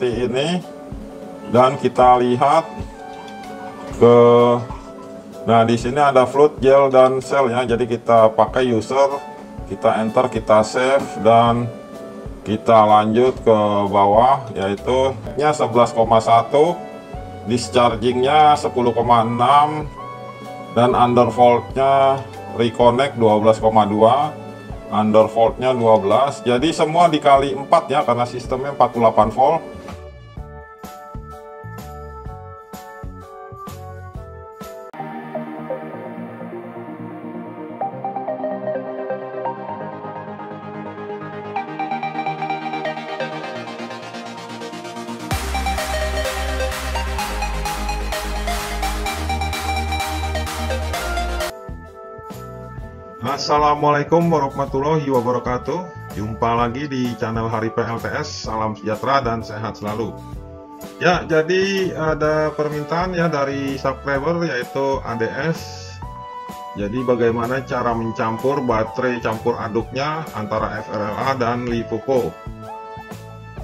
seperti ini. Dan kita lihat ke nah di sini ada float gel dan cell ya. Jadi kita pakai user kita enter kita save dan kita lanjut ke bawah yaitu nya 11,1 dischargingnya 10,6 dan undervoltnya reconnect 12,2 undervoltnya 12 jadi semua dikali 4 ya karena sistemnya 48 volt Assalamualaikum warahmatullahi wabarakatuh. Jumpa lagi di channel Hari PLTS Salam sejahtera dan sehat selalu. Ya jadi ada permintaan ya dari subscriber yaitu ADS Jadi bagaimana cara mencampur baterai campur aduknya antara FRLA dan LiPoPo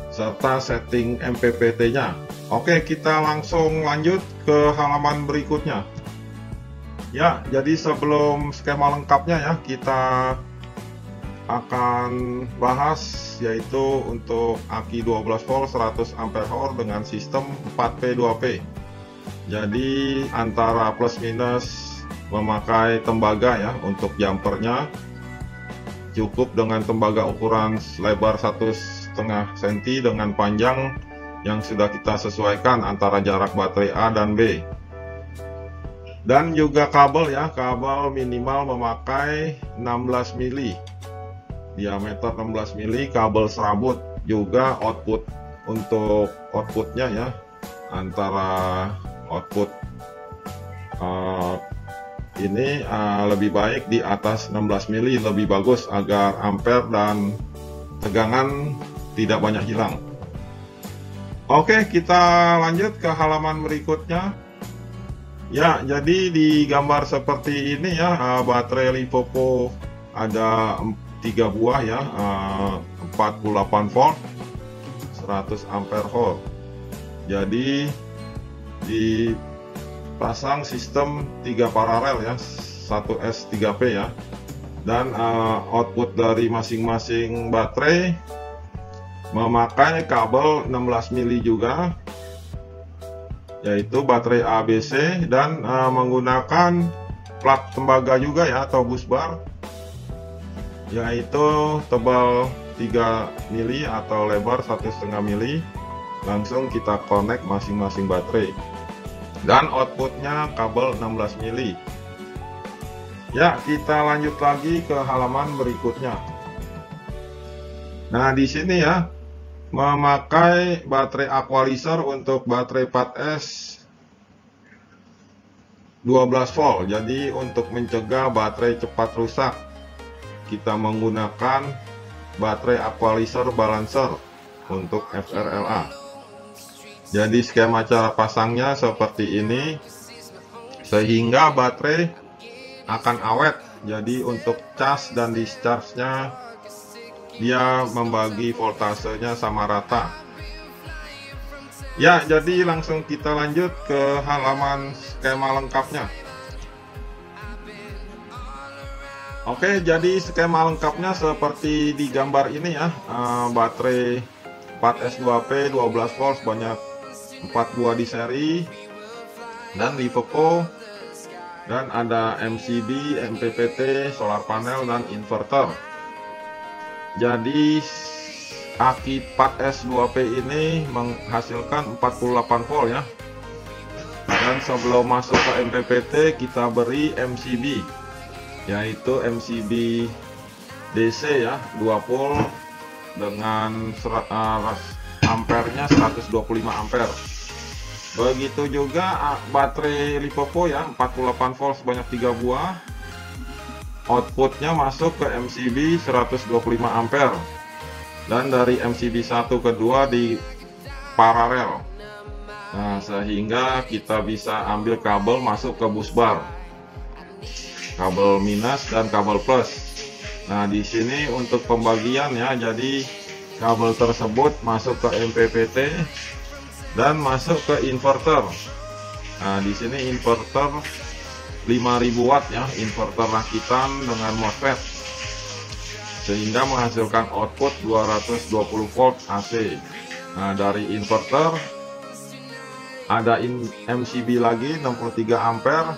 Serta setting MPPT nya Oke kita langsung lanjut ke halaman berikutnya Ya, jadi sebelum skema lengkapnya ya, kita akan bahas yaitu untuk aki 12 volt 100 ampere hour dengan sistem 4P 2P. Jadi antara plus minus memakai tembaga ya untuk jumpernya cukup dengan tembaga ukuran lebar satu setengah senti dengan panjang yang sudah kita sesuaikan antara jarak baterai A dan B dan juga kabel ya kabel minimal memakai 16 mili. Diameter 16 mili kabel serabut juga output untuk outputnya ya antara output uh, ini uh, lebih baik di atas 16 mili lebih bagus agar ampere dan tegangan tidak banyak hilang. Oke kita lanjut ke halaman berikutnya Ya, jadi di gambar seperti ini ya, uh, baterai Lipopo ada tiga buah ya, uh, 48 volt, 100 ampere hour. Jadi dipasang sistem tiga paralel ya, 1S 3P ya. Dan uh, output dari masing-masing baterai memakai kabel 16 mili juga yaitu baterai ABC dan uh, menggunakan plat tembaga juga ya atau bus bar. Yaitu tebal 3 mili atau lebar 1,5 mili. Langsung kita connect masing-masing baterai. Dan outputnya kabel 16 mili. Ya kita lanjut lagi ke halaman berikutnya. Nah di sini ya memakai baterai Aqualizer untuk baterai 4S 12 volt. Jadi untuk mencegah baterai cepat rusak kita menggunakan baterai Aqualizer balancer untuk FRLA jadi skema cara pasangnya seperti ini. Sehingga baterai akan awet. Jadi untuk cas dan discharge nya dia membagi voltasenya sama rata. Ya jadi langsung kita lanjut ke halaman skema lengkapnya. Oke jadi skema lengkapnya seperti di gambar ini ya. Uh, baterai 4S2P 12 volt banyak 4 buah di seri dan Livoco dan ada MCB, MPPT, solar panel dan inverter jadi aki 4S2P ini menghasilkan 48 volt ya. Dan sebelum masuk ke MPPT kita beri MCB yaitu MCB DC ya 2 volt dengan uh, ampernya 125 ampere. Begitu juga baterai Lipopo ya 48 volt sebanyak 3 buah outputnya masuk ke MCB 125 ampere. Dan dari MCB 1 ke 2 di paralel. Nah sehingga kita bisa ambil kabel masuk ke bus bar. Kabel minus dan kabel plus. Nah di sini untuk pembagian ya jadi kabel tersebut masuk ke MPPT dan masuk ke inverter. Nah di sini inverter 5000 watt ya inverter rakitan dengan MOSFET. Sehingga menghasilkan output 220 volt AC nah dari inverter ada MCB lagi 63 ampere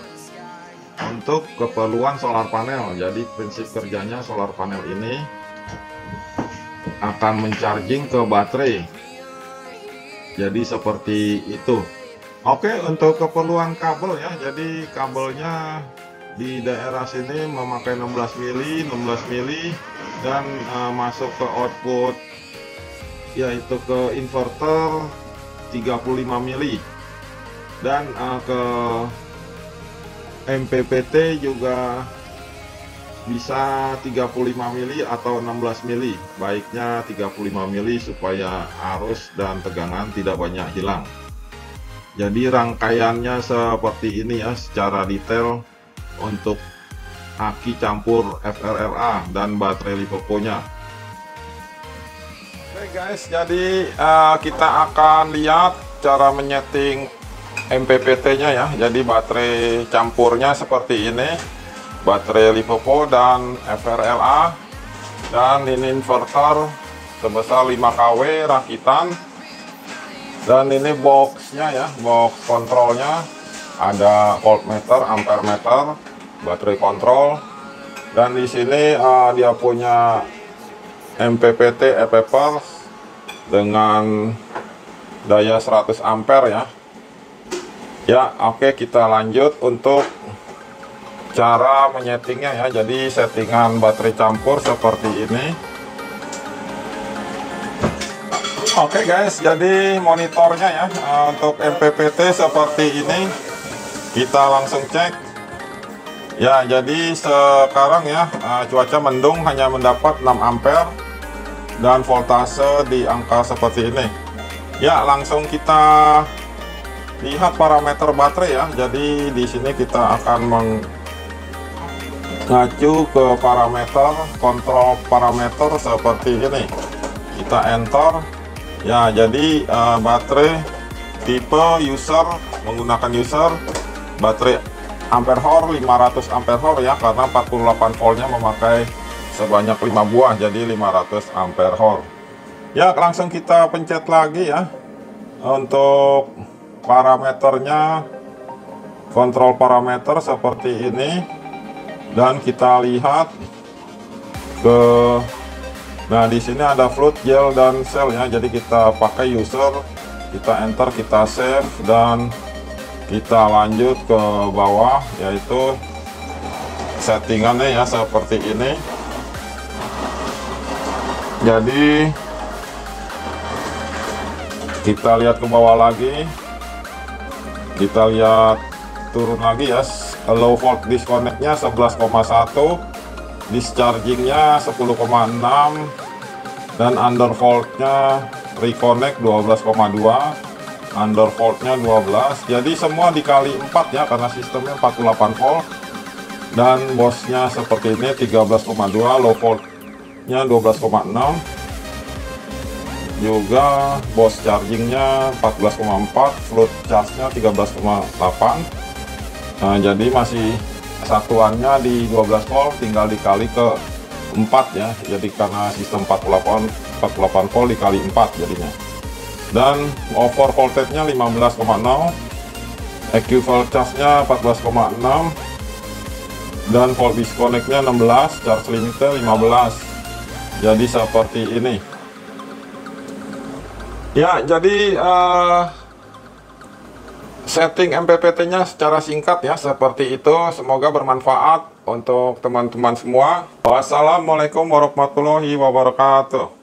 untuk keperluan solar panel. Jadi prinsip kerjanya solar panel ini akan mencharging ke baterai. Jadi seperti itu Oke untuk keperluan kabel ya. Jadi kabelnya di daerah sini memakai 16 mili 16 mili dan uh, masuk ke output yaitu ke inverter 35 mili. Dan uh, ke MPPT juga bisa 35 mili atau 16 mili. Baiknya 35 mili supaya arus dan tegangan tidak banyak hilang jadi rangkaiannya seperti ini ya secara detail untuk aki campur FRLA dan baterai lipopo nya Oke guys jadi uh, kita akan lihat cara menyeting MPPT nya ya. Jadi baterai campurnya seperti ini. Baterai lipopo dan FRLA dan ini inverter sebesar 5 kW rakitan dan ini boxnya ya box kontrolnya ada voltmeter ampere meter baterai kontrol dan di sini uh, dia punya MPPT EPPER dengan daya 100 ampere ya. Ya oke okay, kita lanjut untuk cara menyetingnya ya. Jadi settingan baterai campur seperti ini Oke okay guys, jadi monitornya ya uh, untuk MPPT seperti ini kita langsung cek. Ya, jadi sekarang ya uh, cuaca mendung hanya mendapat 6 ampere dan voltase di angka seperti ini. Ya, langsung kita lihat parameter baterai ya. Jadi di sini kita akan mengacu ke parameter kontrol parameter seperti ini. Kita enter ya jadi uh, baterai tipe user menggunakan user baterai ampere hour 500 ampere hour ya karena 48 voltnya memakai sebanyak 5 buah jadi 500 ampere hour ya langsung kita pencet lagi ya untuk parameternya kontrol parameter seperti ini dan kita lihat ke Nah, di sini ada float, gel, dan cell ya. Jadi kita pakai user, kita enter, kita save, dan kita lanjut ke bawah, yaitu settingannya ya seperti ini. Jadi kita lihat ke bawah lagi, kita lihat turun lagi ya. Low volt disconnectnya 11,1 dischargingnya 10,6 dan undervoltnya reconnect 12,2 undervoltnya 12 jadi semua dikali 4 ya karena sistemnya 48 volt. Dan bosnya seperti ini 13,2 low voltnya 12,6 juga bos chargingnya 14,4 float charge nya 13,8 nah jadi masih satuannya di 12 volt tinggal dikali ke 4 ya. Jadi karena sistem 48 48 volt dikali 4 jadinya. Dan over voltage nya 15,0 EQ volt charge nya 14,6 dan volt disconnect nya 16 charge limiter 15 jadi seperti ini. Ya jadi uh, setting MPPT-nya secara singkat ya seperti itu. Semoga bermanfaat untuk teman-teman semua. Wassalamualaikum warahmatullahi wabarakatuh.